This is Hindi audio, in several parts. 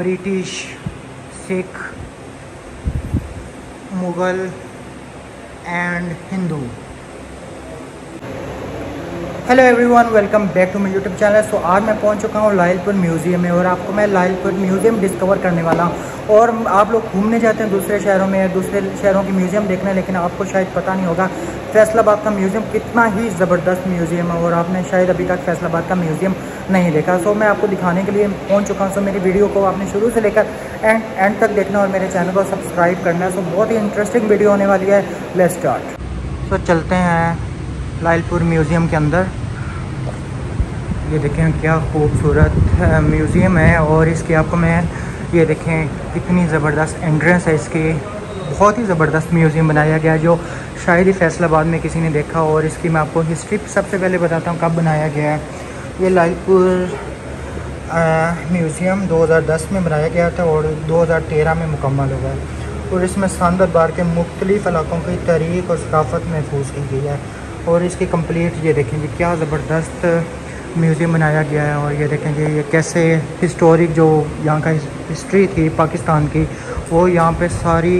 British, Sikh, Mughal and Hindu. Hello everyone welcome back to my YouTube channel so आज मैं पहुँच चुका हूँ लाइलपुर म्यूज़ियम में और आपको मैं लाइलपुर म्यूज़ियम डिस्कवर करने वाला हूँ। और आप लोग घूमने जाते हैं दूसरे शहरों में दूसरे शहरों की म्यूज़ियम देखने, लेकिन आपको शायद पता नहीं होगा फैसलाबाद का म्यूज़ियम कितना ही ज़बरदस्त म्यूज़ियम है और आपने शायद अभी तक फैसलाबाद का म्यूज़ियम नहीं देखा। सो मैं आपको दिखाने के लिए पहुँच चुका हूँ। सो मेरी वीडियो को आपने शुरू से लेकर एंड एंड तक देखना और मेरे चैनल को सब्सक्राइब करना। है सो बहुत ही इंटरेस्टिंग वीडियो होने वाली है। लेट स्टार्ट सो चलते हैं लालपुर म्यूज़ियम के अंदर। ये देखें क्या खूबसूरत म्यूज़ियम है और इसकी आपको मैं, ये देखें कितनी ज़बरदस्त एंट्रेंस है इसकी। बहुत ही ज़बरदस्त म्यूज़ियम बनाया गया जो शायद ही फैसलाबाद में किसी ने देखा और इसकी मैं आपको हिस्ट्री सबसे पहले बताता हूँ कब बनाया गया है। ये लालपुर म्यूज़ियम 2010 में बनाया गया था और 2013 में मुकम्मल हो गया और इसमें सांदर बार के मुख्तलिफ़ इलाकों की तारीख और सकाफ़त महफूज की गई है। और इसकी कंप्लीट ये देखें जी, क्या ज़बरदस्त म्यूज़ियम बनाया गया है और ये देखें देखेंगे ये कैसे हिस्टोरिक जो यहाँ का हिस्ट्री थी पाकिस्तान की, वो यहाँ पे सारी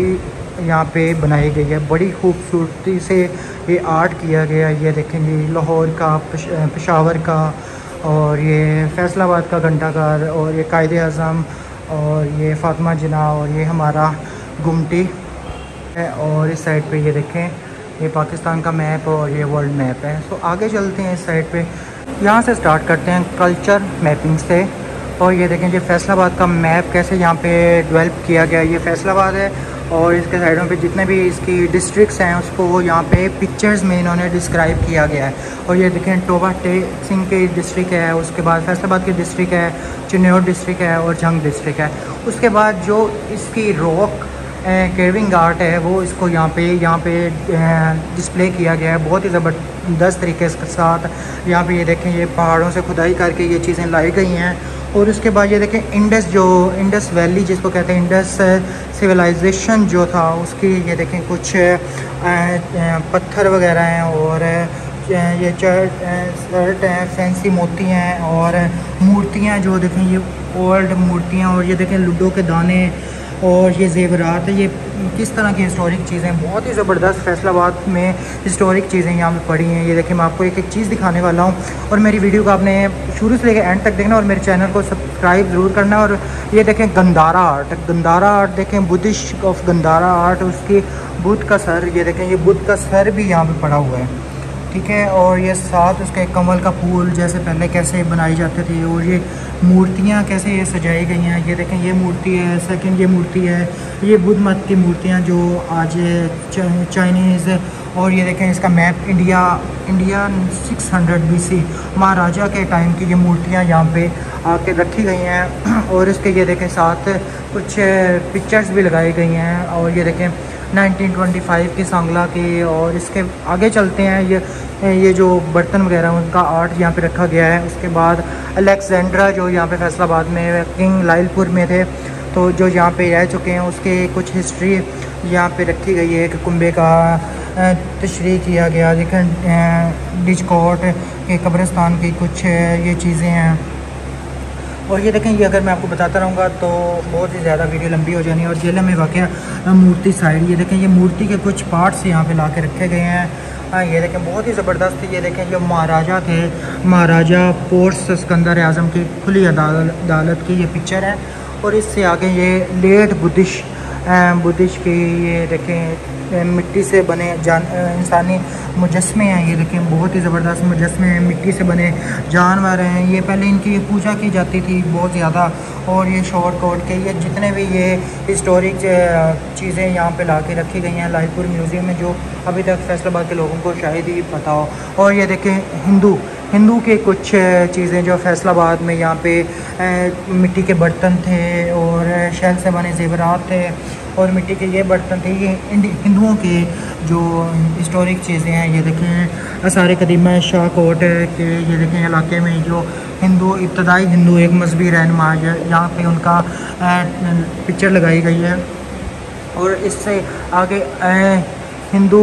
यहाँ पे बनाई गई है। बड़ी खूबसूरती से ये आर्ट किया गया ये देखेंगे लाहौर का पेशावर का और ये फैसलाबाद का घंटाघर और ये कायद अज़म और ये फातिमा जना और ये हमारा गुमटी है और इस साइड पे ये देखें, ये पाकिस्तान का मैप और ये वर्ल्ड मैप है। सो आगे चलते हैं इस साइड पे। यहाँ से स्टार्ट करते हैं कल्चर मैपिंग से। और ये देखें जी, फैसलाबाद का मैप कैसे यहाँ पे डेवलप किया गया, ये फैसलाबाद है और इसके साइडों पे जितने भी इसकी डिस्ट्रिक्ट्स हैं, उसको यहाँ पे पिक्चर्स में इन्होंने डिस्क्राइब किया गया है। और ये देखें, टोबा सिंह की डिस्ट्रिक्ट है, उसके बाद फैसलाबाद की डिस्ट्रिक्ट है, चिन्नौर डिस्ट्रिक्ट है और जंग डिस्ट्रिक्ट है। उसके बाद जो इसकी रॉक केविंग आर्ट है, वो इसको यहाँ पे यहाँ पे डिस्प्ले किया गया है। बहुत ही ज़बरदस्त तरीके के साथ यहाँ पे ये देखें, ये पहाड़ों से खुदाई करके ये चीज़ें लाई गई हैं। और उसके बाद ये देखें इंडस जो इंडस वैली जिसको कहते हैं इंडस सिविलाइजेशन जो था, उसकी ये देखें कुछ पत्थर वगैरह हैं और ये चर्ट शर्ट हैं फैंसी मोती हैं और मूर्तियाँ जो देखें, ये ओल्ड मूर्तियाँ और ये देखें, लूडो के दाने और ये जेवरात है, ये किस तरह की हिस्टोरिक चीज़ें, बहुत ही ज़बरदस्त फैसलाबाद में हिस्टोरिक चीज़ें यहाँ पे पड़ी हैं। ये देखें मैं आपको एक एक चीज़ दिखाने वाला हूँ और मेरी वीडियो को आपने शुरू से लेकर एंड तक देखना और मेरे चैनल को सब्सक्राइब ज़रूर करना और ये देखें गंदारा आर्ट गंदारा आर्ट देखें बुद्धिस्ट ऑफ़ गंदारा आर्ट उसकी बुद्ध का सर, ये देखें, ये बुद्ध का सर भी यहाँ पर पड़ा हुआ है। ठीक है, और ये साथ उसके कमल का फूल जैसे पहले कैसे बनाई जाते थे, और ये मूर्तियाँ कैसे ये सजाई गई हैं, ये देखें, ये मूर्ति है सेकंड ये मूर्ति है, ये बुद्ध मत की मूर्तियाँ जो आज चाइनीज़ और ये देखें, इसका मैप इंडिया इंडिया 600 बीसी महाराजा के टाइम की ये मूर्तियाँ यहाँ पे आके रखी गई हैं, और इसके ये देखें, साथ कुछ पिक्चर्स भी लगाई गई हैं, और ये देखें 1925 की सांगला की, और इसके आगे चलते हैं। ये ये जो बर्तन वगैरह उनका आर्ट यहाँ पे रखा गया है। उसके बाद अलेक्जेंड्रा जो यहाँ पे फैसलाबाद में किंग लाइलपुर में थे तो जो यहाँ पे रह चुके हैं, उसके कुछ हिस्ट्री यहाँ पे रखी गई है। कि कुंबे का तशरी किया गया लेकिन डिजकोट के कब्रस्तान की कुछ ये चीज़ें हैं। और ये देखें, ये अगर मैं आपको बताता रहूँगा तो बहुत ही ज़्यादा वीडियो लंबी हो जानी है और जेल में वाकई मूर्ति साइड, ये देखें, ये मूर्ति के कुछ पार्ट्स यहाँ पे ला के रखे गए हैं। ये देखें, बहुत ही ज़बरदस्त ये देखें जो महाराजा थे। महाराजा पोर्स सिकंदर आज़म की खुली अदालत की ये पिक्चर है। और इससे आगे ये लेट बुद्धिश बुद्धिश की ये देखें मिट्टी से बने जान इंसानी मुजस्मे हैं, ये देखें, बहुत ही ज़बरदस्त मुजस्मे हैं, मिट्टी से बने जानवर हैं। ये पहले इनकी पूजा की जाती थी बहुत ज़्यादा, और ये शॉर्ट कोट के, ये जितने भी ये हिस्टोरिक चीज़ें यहाँ पे ला के रखी गई हैं, लालपुर म्यूज़ियम में, जो अभी तक फैसलाबाद के लोगों को शायद ही पता हो। और ये देखें, हिंदू हिंदू के कुछ चीज़ें जो फैसलाबाद में यहाँ पे मिट्टी के बर्तन थे और शहर से बने जेवरात थे और मिट्टी के ये बर्तन थे। ये हिंदुओं के जो हिस्टोरिक चीज़ें हैं, ये देखें सारे कदीमा शाह कोट के ये देखें इलाके में जो हिंदू, इब्तदाई हिंदू एक मजहबी रहनमा यहाँ पे उनका पिक्चर लगाई गई है। और इससे आगे हिंदू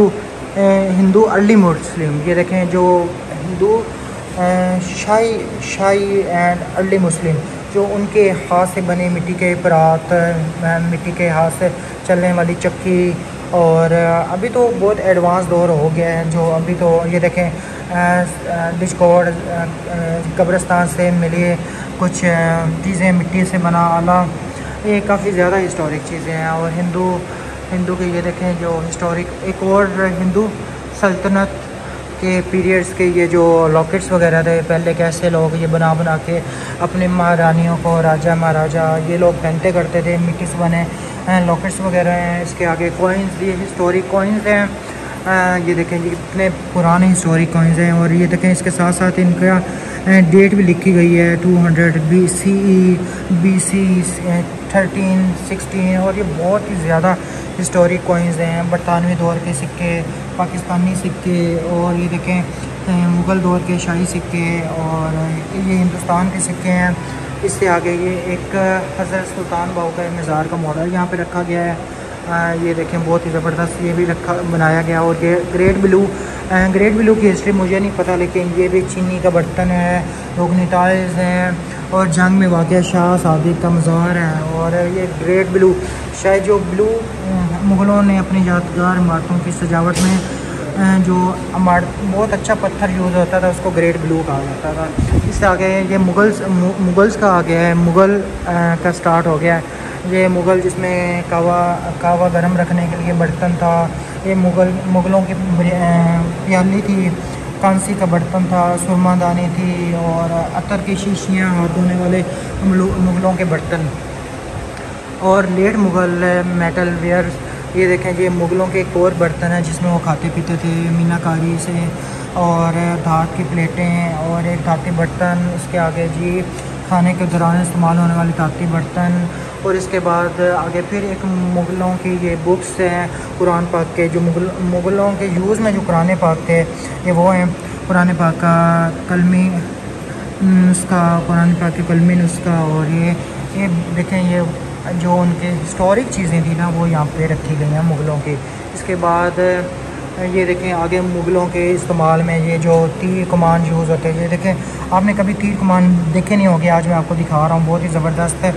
हिंदू अर्ली मुस्लिम, ये देखें जो Hindu Shahi Shahi and early Muslim, जो उनके हाथ से बने मिट्टी के परात मिट्टी के हाथ से चलने वाली चक्की और अभी तो बहुत एडवांस दौर हो गया है, जो अभी तो ये देखें डिस्कॉर्ड कब्रस्तान से मिली कुछ चीज़ें मिट्टी से बना आला ये काफ़ी ज़्यादा हिस्टोरिक चीज़ें हैं और हिंदू हिंदू के ये देखें जो हिस्टोरिक एक और हिंदू सल्तनत के पीरियड्स के ये जो लॉकेट्स वगैरह थे, पहले कैसे लोग ये बना बना के अपने महारानियों को, राजा महाराजा, ये लोग पहनते करते थे, मिट्टी से बने लॉकेट्स वगैरह हैं, इसके आगे कॉइन्स ये हिस्टोरिक कॉइन्स हैं। ये देखें, ये कितने पुराने हिस्टोरिक कॉइन्स हैं और ये देखें, इसके साथ साथ इनका डेट भी लिखी गई है 200 hundred B C E B C thirteen sixteen और ये बहुत ही ज़्यादा हिस्टोरिक कॉइन्स हैं बरतानवी दौर के सिक्के, पाकिस्तानी सिक्के, और ये देखें मुग़ल दौर के शाही सिक्के, और ये हिंदुस्तान के सिक्के हैं। इससे आगे ये एक हज़रत सुल्तान बाबू का मज़ार का मॉडल यहाँ पे रखा गया है। ये देखें, बहुत ही ज़बरदस्त ये भी रखा, बनाया गया और ये ग्रेट ब्लू ग्रेट ब्लू की हिस्ट्री मुझे नहीं पता, लेकिन ये भी चीनी का बर्तन है रोगनी टाइल्स हैं और जंग में वाक़ शाह सादिक का मज़ार है और ये ग्रेट ब्लू शायद जो ब्लू मुग़लों ने अपनी यादगार इमारतों की सजावट में जो बहुत अच्छा पत्थर यूज़ होता था, उसको ग्रेट ब्लू कहा जाता था। इससे आगे ये मुगल्स मुगल्स का आ गया है, मुग़ल का स्टार्ट हो गया है। ये मुग़ल जिसमें कावा कावा गर्म रखने के लिए बर्तन था, ये मुग़ल, मुग़लों की प्याली थी कांसी का बर्तन था सुरमादानी थी और अतर की शीशियाँ, हाथ धोने वाले मुग़लों के बर्तन। और लेट मुग़ल मेटल वेयर ये देखें ये मुग़लों के एक और बर्तन है जिसमें वो खाते पीते थे, मीनाकारी से। और धात की प्लेटें और एक धाती बर्तन, उसके आगे जी खाने के दौरान इस्तेमाल होने वाले धाती बर्तन। और इसके बाद आगे फिर एक मुग़लों की ये बुक्स हैं, कुरान पाक के जो मुग़ल, मुग़लों के यूज़ में जो कुरान पाक थे, ये वो हैं, कुरान पाक का कलमी नुस्खा, कुरान पाक के कलमी नुस्खा और ये ये देखें ये जो उनके हिस्टोरिक चीज़ें थी ना, वो यहाँ पे रखी गई हैं मुग़लों की। इसके बाद ये देखें, आगे मुग़लों के इस्तेमाल में ये जो तीर कमान यूज़ होते हैं, ये देखें, आपने कभी तीर कमान देखे नहीं होंगे, आज मैं आपको दिखा रहा हूँ, बहुत ही ज़बरदस्त है।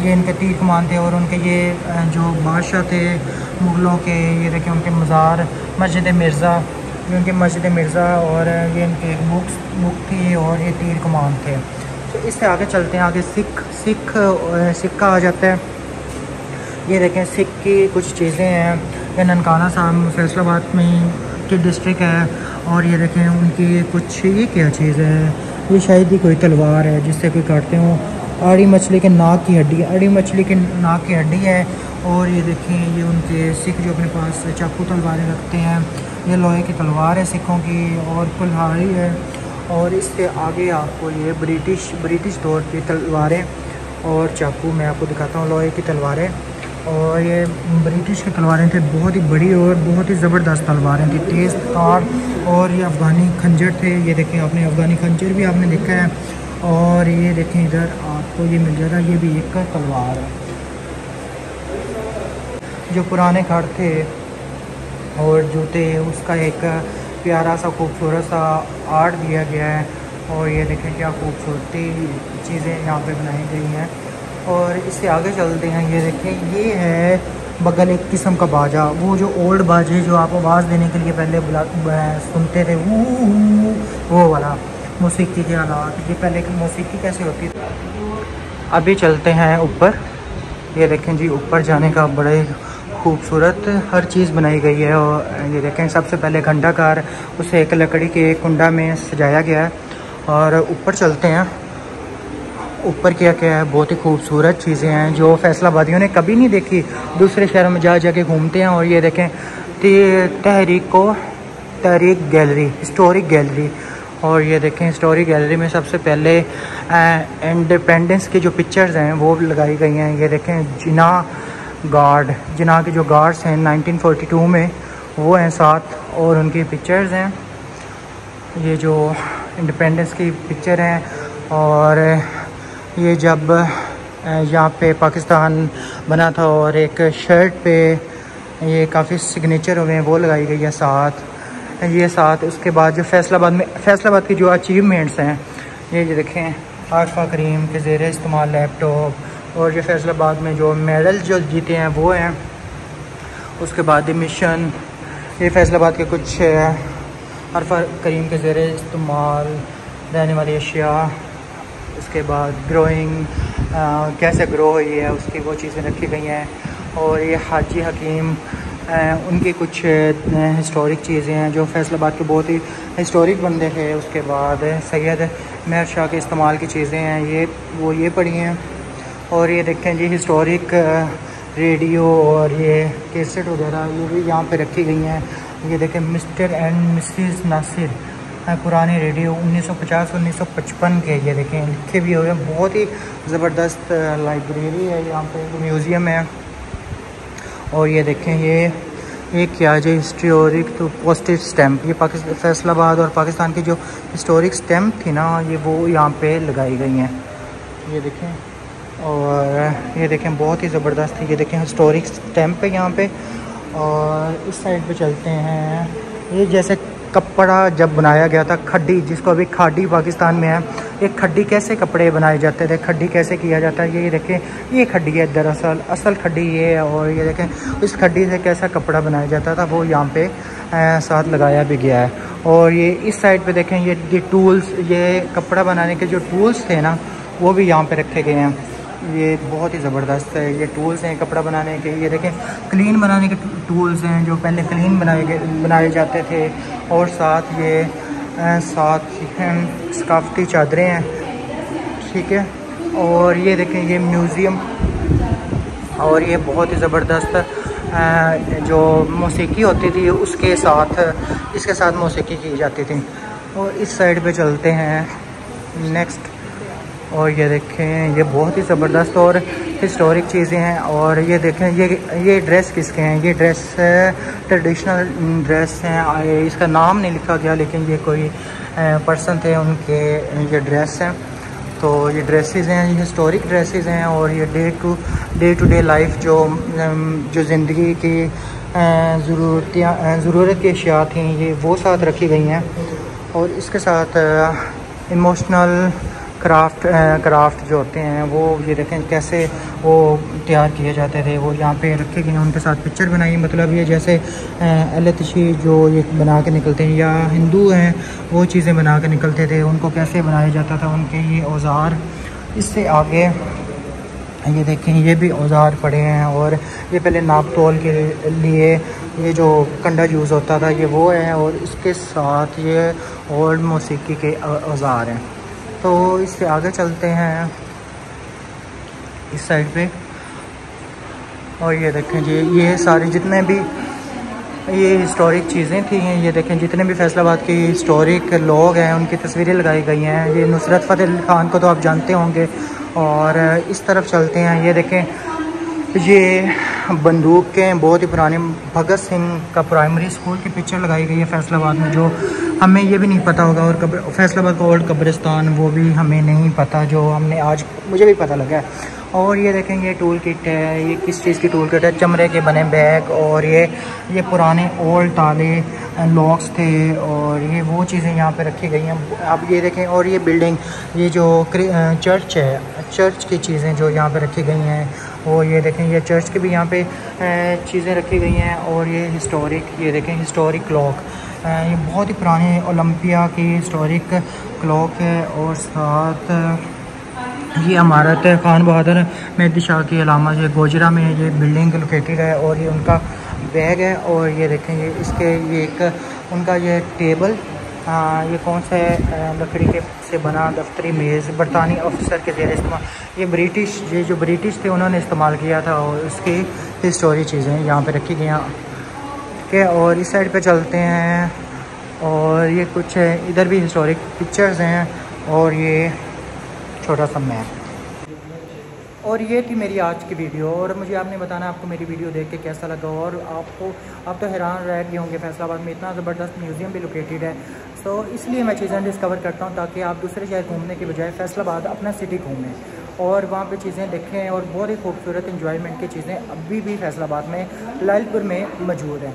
ये इनके तीर कमान थे और उनके ये जो बादशाह थे मुग़लों के, ये देखें, उनके मज़ार, मस्जिद मिर्ज़ा ये उनकी मस्जिद मिर्ज़ा और ये इनके बुक्स, बुक थी और ये तीर कमान थे। तो इससे आगे चलते हैं, आगे सिख सिख सिक्का आ जाता है। ये देखें, सिख की कुछ चीज़ें हैं। ये ननकाना साहब फैसलाबाद में की डिस्ट्रिक्ट है और ये देखें उनकी कुछ ये क्या चीज़ है? ये शायद ही कोई तलवार है जिससे कोई काटते हो। आड़ी मछली के नाक की हड्डी, आड़ी मछली के नाक की हड्डी है और ये देखें ये उनके सिख जो अपने पास चाकू तलवारें रखते हैं, ये लोहे की तलवार है सिखों की और कुल्हाड़ी है और इसके आगे आपको ये ब्रिटिश ब्रिटिश दौर की तलवारें और चाकू मैं आपको दिखाता हूँ, लोहे की तलवारें। और ये ब्रिटिश की तलवारें थे, बहुत ही बड़ी और बहुत ही ज़बरदस्त तलवारें थी। तेज़ तार और ये अफ़गानी खंजर थे। ये देखें आपने, अफ़गानी खंजर भी आपने देखा है। और ये देखें इधर, आपको ये मिल जाएगा ये भी एक तलवार है, जो पुराने घर थे। और जूते, उसका एक प्यारा सा, खूबसूरत सा आर्ट दिया गया है। और ये देखें क्या खूबसूरती चीज़ें यहाँ पे बनाई गई हैं। और इससे आगे चलते हैं, ये देखें, ये है बगल एक किस्म का बाजा। वो जो ओल्ड बाजे जो आप आवाज़ देने के लिए पहले बुला सुनते थे वो वो वाला मौसीकी के आलात ये पहले की मौसीकी कैसे होती थी? अभी चलते हैं ऊपर। ये देखें जी, ऊपर जाने का बड़े खूबसूरत हर चीज़ बनाई गई है और ये देखें, सबसे पहले घंटाकार, उसे एक लकड़ी के कुंडा में सजाया गया है और ऊपर चलते हैं। ऊपर क्या क्या है, बहुत ही खूबसूरत चीज़ें हैं जो फैसलाबादियों ने कभी नहीं देखी। दूसरे शहरों में जा, जाके घूमते हैं और ये देखें तहरीक को, तहरीक गैलरी, हिस्टोरिक गैलरी। और ये देखें, हिस्टोरिक गैलरी में सबसे पहले इंडिपेंडेंस की जो पिक्चर्स हैं, वो लगाई गई हैं। ये देखें, जिना गार्ड, जिना के जो गार्ड्स हैं 1942 में वो हैं साथ और उनकी पिक्चर्स हैं। ये जो इंडिपेंडेंस की पिक्चर हैं और ये जब यहाँ पे पाकिस्तान बना था और एक शर्ट पे ये काफ़ी सिग्नेचर हुए हैं, वो लगाई गई है साथ। ये साथ, उसके बाद जो फैसलाबाद में, फैसलाबाद की जो अचीवमेंट्स हैं, ये जो देखें, आरफा करीम के ज़ेर इस्तेमाल लैपटॉप और जो फैसलाबाद में जो मेडल जो जीते हैं, वो हैं। उसके बाद मिशन ये फैसलाबाद के कुछ अरफा करीम के ज़ेर इस्तेमाल रहने वाली अशिया। उसके बाद ग्रोइंग कैसे ग्रो हुई है, उसकी वो चीज़ें रखी गई हैं। और ये हाजी हकीम उनकी कुछ हिस्टोरिक चीज़ें हैं जो फैसलाबाद के बहुत ही हिस्टोरिक बंदे थे। उसके बाद सैयद मेहर शाह के इस्तेमाल की चीज़ें हैं। ये, वो ये पढ़ी हैं। और ये देखें जी हिस्टोरिक रेडियो और ये कैसेट वगैरह, ये भी यहाँ पे रखी गई हैं। ये देखें मिस्टर एंड मिसिस नासिर पुराने रेडियो 1950 1955 के ये देखें, लिखे भी हुए बहुत ही ज़बरदस्त लाइब्रेरी है यहाँ पे, एक म्यूज़ियम है। और ये देखें, ये ये क्या जो हिस्टोरिक तो पोस्टेज स्टैम्प ये पाकिस्तान फैसलाबाद और पाकिस्तान की जो हिस्टोरिक स्टैम्प थी ना, ये वो यहाँ पे लगाई गई हैं। ये देखें, और ये देखें, बहुत ही ज़बरदस्त है ये देखें हिस्टोरिक स्टैम्प है यहाँ पे। और इस साइड पे चलते हैं। ये जैसे कपड़ा जब बनाया गया था, खड्डी, जिसको अभी खाडी पाकिस्तान में है एक खड्डी कैसे कपड़े बनाए जाते थे, खड्डी कैसे किया जाता है, ये देखें, ये खड्डी है दरअसल, असल खड्डी ये है और ये देखें इस खड्डी से कैसा कपड़ा बनाया जाता था, वो यहाँ पे साथ लगाया भी गया है। और ये इस साइड पे देखें, ये ये टूल्स, ये कपड़ा बनाने के जो टूल्स थे ना, वो भी यहाँ पे रखे गए हैं। ये बहुत ही ज़बरदस्त है। ये टूल्स हैं कपड़ा बनाने के। ये देखें क्लीन बनाने के टूल्स हैं जो पहले क्लीन बनाए गए बनाए जाते थे। और साथ ये साथ सकाफती चादरें हैं। ठीक है? और ये देखें, ये म्यूज़ियम और ये बहुत ही ज़बरदस्त जो मौसीकी होती थी, उसके साथ, इसके साथ मौसीकी की जाती थी। और इस साइड पे चलते हैं। नेक्स्ट और ये देखें, ये बहुत ही ज़बरदस्त और हिस्टोरिक चीज़ें हैं और ये देखें, ये ये ड्रेस किसके हैं? ये ड्रेस ट्रेडिशनल ड्रेस हैं। इसका नाम नहीं लिखा गया, लेकिन ये कोई पर्सन थे, उनके, ये ड्रेस हैं। तो ये ड्रेसेस हैं, ये हिस्टोरिक ड्रेसेस हैं और ये day to day to day life जो जो ज़िंदगी की ज़रूरतियाँ ज़रूरत की अशिया थी, ये वो साथ रखी गई हैं। और इसके साथ इमोशनल क्राफ्ट क्राफ्ट जो होते हैं, वो ये देखें कैसे वो तैयार किए जाते थे, वो यहाँ पे रखे गए हैं, उनके साथ पिक्चर बनाई मतलब ये जैसे एलतशी जो ये बना के निकलते हैं, या हिंदू हैं, वो चीज़ें बना के निकलते थे, उनको कैसे बनाया जाता था, उनके ये औज़ार, इससे आगे, ये देखें, ये भी औज़ार पड़े हैं, और ये पहले नाप तोल के लिए, ये जो कंडा यूज़ होता था, ये वो है, और इसके साथ ये ओल्ड मौसीकी के औज़ार हैं। तो इससे आगे चलते हैं। इस साइड पे। और ये देखें जी, ये सारे जितने भी ये हिस्टोरिक चीज़ें थी, ये देखें जितने भी फैसलाबाद के हिस्टोरिक लोग हैं, उनकी तस्वीरें लगाई गई हैं। ये नुसरत फ़तेह खान को तो आप जानते होंगे। और इस तरफ़ चलते हैं, ये देखें, ये बंदूक के बहुत ही पुराने, भगत सिंह का प्राइमरी स्कूल की पिक्चर लगाई गई है फैसलाबाद में, जो हमें ये भी नहीं पता होगा और कब्र, फैसलाबाद का ओल्ड कब्रिस्तान, वो भी हमें नहीं पता, जो हमने आज, मुझे भी पता लगा है। और ये देखें ये टूल किट है, ये किस चीज़ की टूल किट है? चमड़े के बने बैग और ये ये पुराने ओल्ड ताले लॉक्स थे और ये वो चीज़ें यहाँ पे रखी गई हैं। अब ये देखें, और ये बिल्डिंग ये जो चर्च है चर्च की चीज़ें जो यहाँ पे रखी गई हैं, और ये देखें, ये चर्च की भी यहाँ पे चीज़ें रखी गई हैं और ये हिस्टोरिक ये देखें हिस्टोरिक क्लॉक ये बहुत ही पुराने ओलंपिया की हिस्टोरिक क्लॉक है और साथ ये इमारत है। खान बहादुर मेहदी शाह की अलामा जो गोजरा में ये बिल्डिंग लोकेटेड है और ये उनका बैग है और ये देखें ये इसके ये एक उनका ये टेबल आ, ये कौन सा है? लकड़ी के से बना दफ्तरी मेज़ बरतानी ऑफिसर के ज़ेर इस्तेमाल ये ब्रिटिश ये जो ब्रिटिश थे उन्होंने इस्तेमाल किया था और उसकी हिस्टोरी चीज़ें यहाँ पे रखी गई हैं। ठीक है, और इस साइड पे चलते हैं, और ये कुछ है, इधर भी हिस्टोरिक पिक्चर्स हैं, और ये छोटा सा मैप और ये थी मेरी आज की वीडियो और मुझे आपने बताना आपको मेरी वीडियो देख के कैसा लगा, और आपको, आप तो हैरान रह गए होंगे फैसलाबाद में, इतना ज़बरदस्त म्यूज़ियम भी लोकेटेड है। सो इसलिए मैं चीज़ें डिस्कवर करता हूँ ताकि आप दूसरे शहर घूमने के बजाय फैसलाबाद अपना सिटी घूमें, और वहाँ पे चीज़ें देखें, और बहुत ही खूबसूरत इन्जॉयमेंट की चीज़ें अभी भी फैसलाबाद में, लालपुर में मौजूद हैं।